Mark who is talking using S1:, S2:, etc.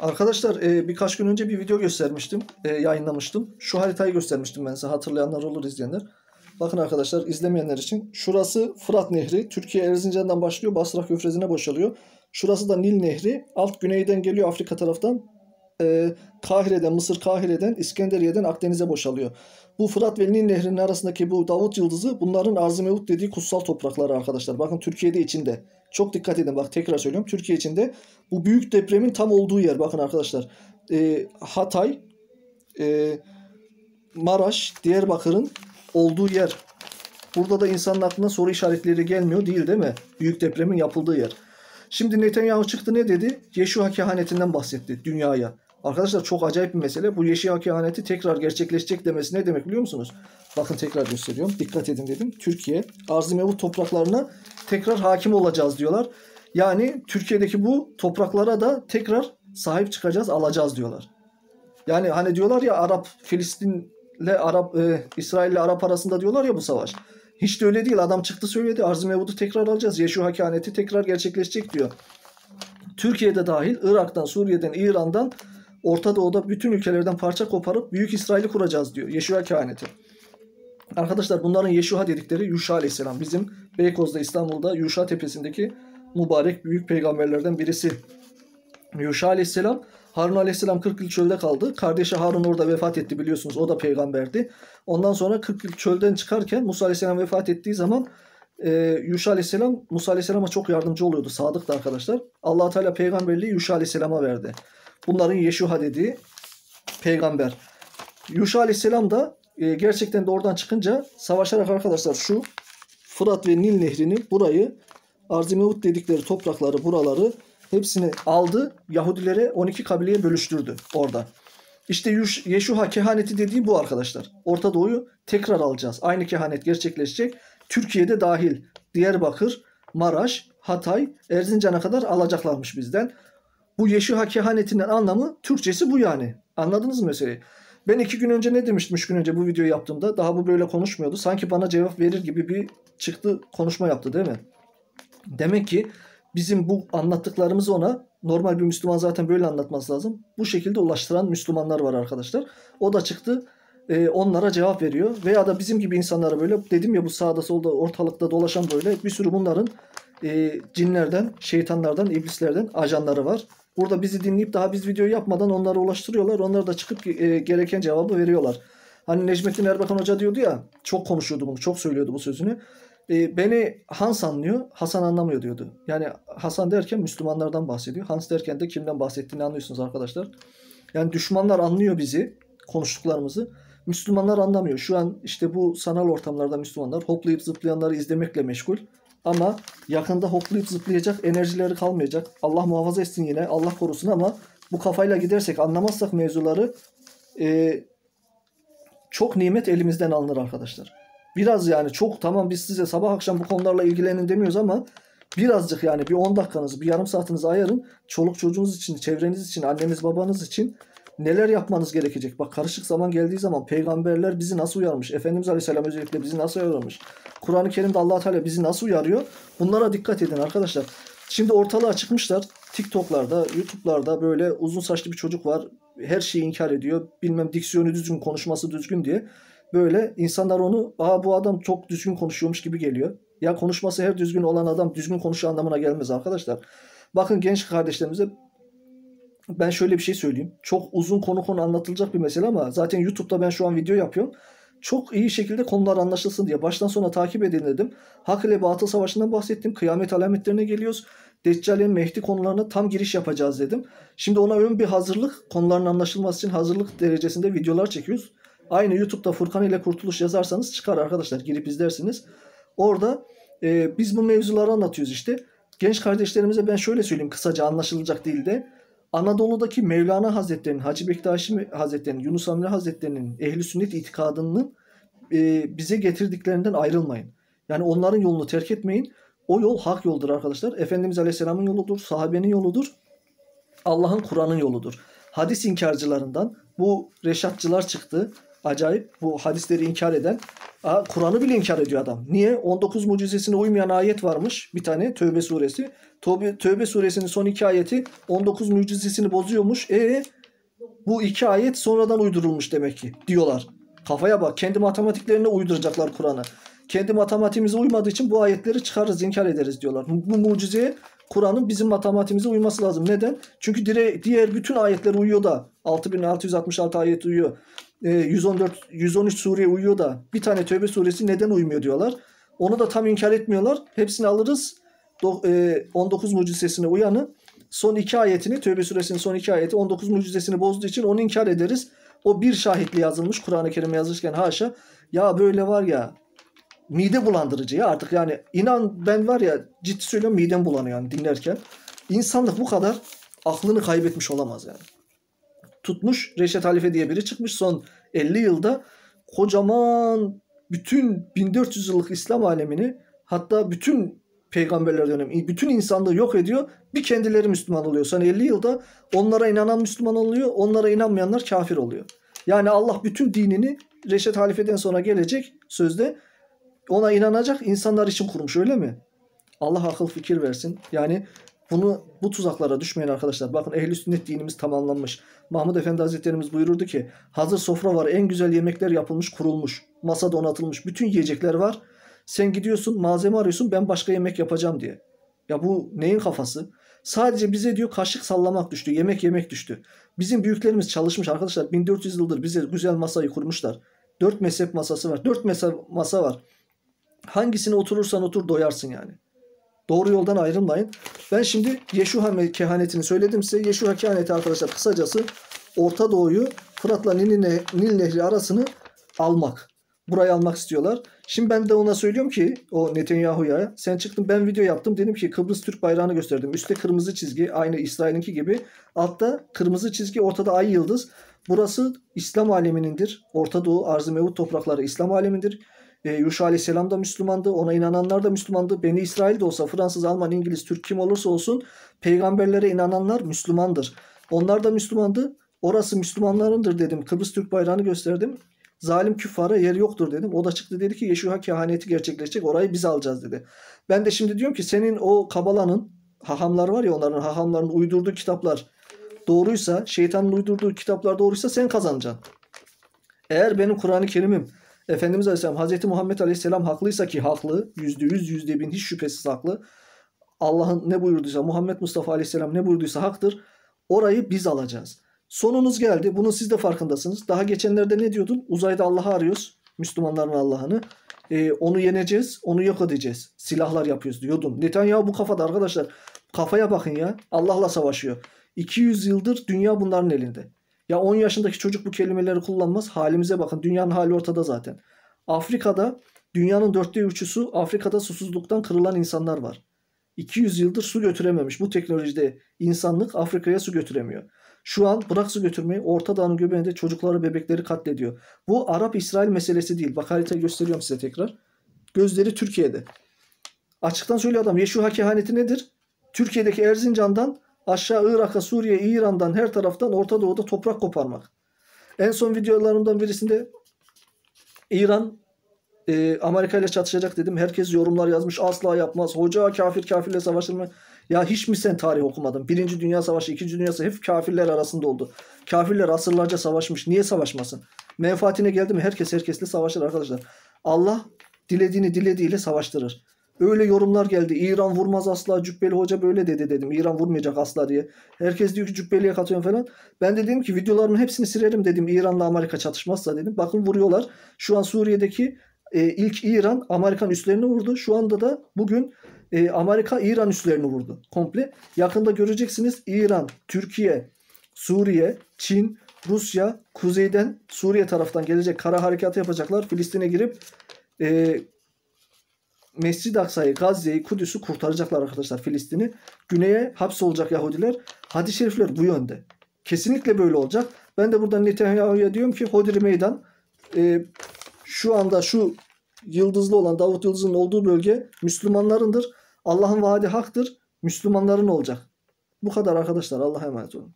S1: Arkadaşlar e, birkaç gün önce bir video göstermiştim. e, yayınlamıştım. Şu haritayı göstermiştim ben size. Hatırlayanlar olur izleyenler. Bakın arkadaşlar izlemeyenler için. Şurası Fırat Nehri. Türkiye Erzincan'dan başlıyor. Basra Köfrezi'ne boşalıyor. Şurası da Nil Nehri. Alt güneyden geliyor Afrika taraftan. E, Kahire'den, Mısır Kahire'den, İskenderiye'den Akdeniz'e boşalıyor. Bu Fırat ve Nil Nehri'nin arasındaki bu Davut Yıldızı bunların Arz-ı Mevut dediği kutsal toprakları arkadaşlar. Bakın Türkiye'de içinde. Çok dikkat edin bak tekrar söylüyorum. Türkiye içinde bu büyük depremin tam olduğu yer. Bakın arkadaşlar. E, Hatay, e, Maraş, Diyarbakır'ın olduğu yer. Burada da insanın aklına soru işaretleri gelmiyor değil değil mi? Büyük depremin yapıldığı yer. Şimdi Netanyahu çıktı ne dedi? Yeşua kehanetinden bahsetti dünyaya. Arkadaşlar çok acayip bir mesele. Bu Yeşua kehaneti tekrar gerçekleşecek demesi ne demek biliyor musunuz? Bakın tekrar gösteriyorum. Dikkat edin dedim. Türkiye arz-ı mevut topraklarına tekrar hakim olacağız diyorlar. Yani Türkiye'deki bu topraklara da tekrar sahip çıkacağız, alacağız diyorlar. Yani hani diyorlar ya Arap, Filistin'le Arap, e, İsrail Arap arasında diyorlar ya bu savaş. Hiç de öyle değil. Adam çıktı söyledi. Arz-ı mevcudu tekrar alacağız. Yeşu hakaneti tekrar gerçekleşecek diyor. Türkiye'de dahil Irak'tan, Suriye'den, İran'dan Orta Doğu'da bütün ülkelerden parça koparıp Büyük İsrail'i kuracağız diyor. Yeşua kehaneti. Arkadaşlar bunların Yeşua dedikleri Yuşa Aleyhisselam. Bizim Beykoz'da İstanbul'da Yuşa Tepesi'ndeki mübarek büyük peygamberlerden birisi. Yuşa Aleyhisselam Harun Aleyhisselam 40 yıl çölde kaldı. Kardeşi Harun orada vefat etti biliyorsunuz. O da peygamberdi. Ondan sonra 40 yıl çölden çıkarken Musa Aleyhisselam vefat ettiği zaman e, Yuşa Aleyhisselam Musa Aleyhisselam'a çok yardımcı oluyordu. Sadıktı arkadaşlar. allah Teala peygamberliği Yuşa Aleyhisselam'a verdi. Bunların Yeşuha dediği peygamber. Yuşa Aleyhisselam da e, gerçekten de oradan çıkınca savaşarak arkadaşlar şu Fırat ve Nil nehrini burayı Arzimevut dedikleri toprakları buraları hepsini aldı. Yahudilere 12 kabileye bölüştürdü orada. İşte Yeşuha kehaneti dediği bu arkadaşlar. Orta Doğu'yu tekrar alacağız. Aynı kehanet gerçekleşecek. Türkiye'de dahil Diyarbakır, Maraş, Hatay, Erzincan'a kadar alacaklarmış bizden. Bu Yeşuha kehanetinin anlamı Türkçesi bu yani. Anladınız mı meseleyi? Ben iki gün önce ne demiştim üç gün önce bu videoyu yaptığımda daha bu böyle konuşmuyordu. Sanki bana cevap verir gibi bir çıktı konuşma yaptı değil mi? Demek ki bizim bu anlattıklarımızı ona normal bir Müslüman zaten böyle anlatması lazım. Bu şekilde ulaştıran Müslümanlar var arkadaşlar. O da çıktı e, onlara cevap veriyor. Veya da bizim gibi insanlara böyle dedim ya bu sağda solda ortalıkta dolaşan böyle bir sürü bunların e, cinlerden, şeytanlardan, iblislerden ajanları var. Burada bizi dinleyip daha biz video yapmadan onlara ulaştırıyorlar. Onlar da çıkıp e, gereken cevabı veriyorlar. Hani Necmettin Erbakan Hoca diyordu ya çok konuşuyordu bunu çok söylüyordu bu sözünü. E, beni Hans anlıyor Hasan anlamıyor diyordu. Yani Hasan derken Müslümanlardan bahsediyor. Hans derken de kimden bahsettiğini anlıyorsunuz arkadaşlar. Yani düşmanlar anlıyor bizi konuştuklarımızı. Müslümanlar anlamıyor. Şu an işte bu sanal ortamlarda Müslümanlar hoplayıp zıplayanları izlemekle meşgul. Ama yakında hoplayıp zıplayacak enerjileri kalmayacak. Allah muhafaza etsin yine. Allah korusun ama bu kafayla gidersek anlamazsak mevzuları e, çok nimet elimizden alınır arkadaşlar. Biraz yani çok tamam biz size sabah akşam bu konularla ilgilenin demiyoruz ama birazcık yani bir 10 dakikanızı bir yarım saatinizi ayırın. Çoluk çocuğunuz için, çevreniz için, anneniz babanız için neler yapmanız gerekecek? Bak karışık zaman geldiği zaman peygamberler bizi nasıl uyarmış? Efendimiz Aleyhisselam özellikle bizi nasıl uyarmış? Kur'an-ı Kerim'de allah Teala bizi nasıl uyarıyor? Bunlara dikkat edin arkadaşlar. Şimdi ortalığa çıkmışlar. TikTok'larda, YouTube'larda böyle uzun saçlı bir çocuk var. Her şeyi inkar ediyor. Bilmem diksiyonu düzgün, konuşması düzgün diye. Böyle insanlar onu, aa bu adam çok düzgün konuşuyormuş gibi geliyor. Ya konuşması her düzgün olan adam düzgün konuşuyor anlamına gelmez arkadaşlar. Bakın genç kardeşlerimize ben şöyle bir şey söyleyeyim. Çok uzun konu konu anlatılacak bir mesele ama zaten YouTube'da ben şu an video yapıyorum. Çok iyi şekilde konular anlaşılsın diye baştan sona takip edin dedim. Hak ile batıl savaşından bahsettim. Kıyamet alametlerine geliyoruz. Deccal'in Mehdi konularına tam giriş yapacağız dedim. Şimdi ona ön bir hazırlık, konuların anlaşılması için hazırlık derecesinde videolar çekiyoruz. Aynı YouTube'da Furkan ile Kurtuluş yazarsanız çıkar arkadaşlar. Girip izlersiniz. Orada e, biz bu mevzuları anlatıyoruz işte. Genç kardeşlerimize ben şöyle söyleyeyim kısaca anlaşılacak değil de. Anadolu'daki Mevlana Hazretleri'nin, Hacı Bektaşi Hazretleri'nin, Yunus Emre Hazretleri'nin ehli sünnet itikadının e, bize getirdiklerinden ayrılmayın. Yani onların yolunu terk etmeyin. O yol hak yoldur arkadaşlar. Efendimiz Aleyhisselam'ın yoludur, sahabenin yoludur. Allah'ın Kur'an'ın yoludur. Hadis inkarcılarından bu reşatçılar çıktı. Acayip. Bu hadisleri inkar eden. Kur'an'ı bile inkar ediyor adam. Niye? 19 mucizesine uymayan ayet varmış. Bir tane Tövbe suresi. Tövbe, Tövbe suresinin son iki ayeti 19 mucizesini bozuyormuş. E bu iki ayet sonradan uydurulmuş demek ki diyorlar. Kafaya bak. Kendi matematiklerine uyduracaklar Kur'an'ı. Kendi matematiğimize uymadığı için bu ayetleri çıkarırız, inkar ederiz diyorlar. Bu mucizeye Kur'an'ın bizim matematiğimize uyması lazım. Neden? Çünkü dire, diğer bütün ayetler uyuyor da 6666 ayet uyuyor. E, 114 113 sureye uyuyor da bir tane Tövbe suresi neden uymuyor diyorlar. Onu da tam inkar etmiyorlar. Hepsini alırız. Do, e, 19 mucizesine uyanı son iki ayetini Tövbe suresinin son iki ayeti 19 mucizesini bozduğu için onu inkar ederiz. O bir şahitle yazılmış Kur'an-ı Kerim yazırken haşa. Ya böyle var ya mide bulandırıcı ya artık yani inan ben var ya ciddi söylüyorum midem bulanıyor yani dinlerken. İnsanlık bu kadar aklını kaybetmiş olamaz yani. Tutmuş Reşet Halife diye biri çıkmış son 50 yılda kocaman bütün 1400 yıllık İslam alemini hatta bütün peygamberler dönemi bütün insanlığı yok ediyor. Bir kendileri Müslüman oluyor. Son 50 yılda onlara inanan Müslüman oluyor. Onlara inanmayanlar kafir oluyor. Yani Allah bütün dinini Reşet Halife'den sonra gelecek sözde ona inanacak insanlar için kurmuş öyle mi? Allah akıl fikir versin. Yani bunu bu tuzaklara düşmeyin arkadaşlar. Bakın ehli sünnet dinimiz tamamlanmış. Mahmud Efendi Hazretlerimiz buyururdu ki hazır sofra var en güzel yemekler yapılmış kurulmuş. Masa donatılmış bütün yiyecekler var. Sen gidiyorsun malzeme arıyorsun ben başka yemek yapacağım diye. Ya bu neyin kafası? Sadece bize diyor kaşık sallamak düştü. Yemek yemek düştü. Bizim büyüklerimiz çalışmış arkadaşlar. 1400 yıldır bize güzel masayı kurmuşlar. Dört mezhep masası var. Dört masa, masa var. Hangisine oturursan otur doyarsın yani. Doğru yoldan ayrılmayın. Ben şimdi Yeşuha kehanetini söyledim size. Yeşuha kehaneti arkadaşlar kısacası Orta Doğu'yu Fırat'la Nil, ne Nil Nehri arasını almak. Burayı almak istiyorlar. Şimdi ben de ona söylüyorum ki o Netanyahu'ya sen çıktın ben video yaptım dedim ki Kıbrıs Türk bayrağını gösterdim. Üstte kırmızı çizgi aynı İsrail'inki gibi. Altta kırmızı çizgi ortada ay yıldız. Burası İslam aleminindir. Orta Doğu Arz-ı Mevut toprakları İslam alemindir. E, Yuşa Aleyhisselam da Müslümandı. Ona inananlar da Müslümandı. Beni İsrail de olsa Fransız, Alman, İngiliz, Türk kim olursa olsun peygamberlere inananlar Müslümandır. Onlar da Müslümandı. Orası Müslümanlarındır dedim. Kıbrıs Türk bayrağını gösterdim. Zalim küffara yer yoktur dedim. O da çıktı dedi ki Yeşuha kehaneti gerçekleşecek. Orayı biz alacağız dedi. Ben de şimdi diyorum ki senin o kabalanın hahamlar var ya onların hahamların uydurduğu kitaplar doğruysa, şeytanın uydurduğu kitaplar doğruysa sen kazanacaksın. Eğer benim Kur'an-ı Kerim'im Efendimiz Aleyhisselam Hazreti Muhammed Aleyhisselam haklıysa ki haklı. Yüzde yüz, yüzde bin hiç şüphesiz haklı. Allah'ın ne buyurduysa Muhammed Mustafa Aleyhisselam ne buyurduysa haktır. Orayı biz alacağız. Sonunuz geldi. Bunun siz de farkındasınız. Daha geçenlerde ne diyordun? Uzayda Allah'ı arıyoruz. Müslümanların Allah'ını. Ee, onu yeneceğiz. Onu yok edeceğiz. Silahlar yapıyoruz diyordun. Netanyahu bu kafada arkadaşlar. Kafaya bakın ya. Allah'la savaşıyor. 200 yıldır dünya bunların elinde. Ya 10 yaşındaki çocuk bu kelimeleri kullanmaz. Halimize bakın. Dünyanın hali ortada zaten. Afrika'da dünyanın dörtte üçüsü Afrika'da susuzluktan kırılan insanlar var. 200 yıldır su götürememiş. Bu teknolojide insanlık Afrika'ya su götüremiyor. Şu an bırak su götürmeyi Orta Doğu'nun göbeğinde çocukları bebekleri katlediyor. Bu Arap-İsrail meselesi değil. Bak haritayı gösteriyorum size tekrar. Gözleri Türkiye'de. Açıktan söylüyor adam. Yeşuha kehaneti nedir? Türkiye'deki Erzincan'dan aşağı Irak'a, Suriye, İran'dan her taraftan Orta Doğu'da toprak koparmak. En son videolarımdan birisinde İran e, Amerika ile çatışacak dedim. Herkes yorumlar yazmış. Asla yapmaz. Hoca kafir kafirle savaşır mı? Ya hiç mi sen tarih okumadın? Birinci Dünya Savaşı, İkinci Dünya Savaşı hep kafirler arasında oldu. Kafirler asırlarca savaşmış. Niye savaşmasın? Menfaatine geldi mi herkes herkesle savaşır arkadaşlar. Allah dilediğini dilediğiyle savaştırır. Öyle yorumlar geldi. İran vurmaz asla. Cübbeli Hoca böyle dedi dedim. İran vurmayacak asla diye. Herkes diyor ki Cübbeli'ye katıyorsun falan. Ben de dedim ki videolarımın hepsini silerim dedim. İran'la Amerika çatışmazsa dedim. Bakın vuruyorlar. Şu an Suriye'deki e, ilk İran Amerikan üslerini vurdu. Şu anda da bugün e, Amerika İran üslerini vurdu. Komple. Yakında göreceksiniz İran, Türkiye, Suriye, Çin, Rusya, kuzeyden Suriye taraftan gelecek kara harekatı yapacaklar. Filistin'e girip e, Mescid-i Aksa'yı, Gazze'yi, Kudüs'ü kurtaracaklar arkadaşlar Filistin'i. Güneye hapsolacak Yahudiler. Hadis-i şerifler bu yönde. Kesinlikle böyle olacak. Ben de buradan Netanyahu'ya diyorum ki Hodri Meydan e, şu anda şu yıldızlı olan Davut Yıldız'ın olduğu bölge Müslümanlarındır. Allah'ın vaadi haktır. Müslümanların olacak. Bu kadar arkadaşlar. Allah'a emanet olun.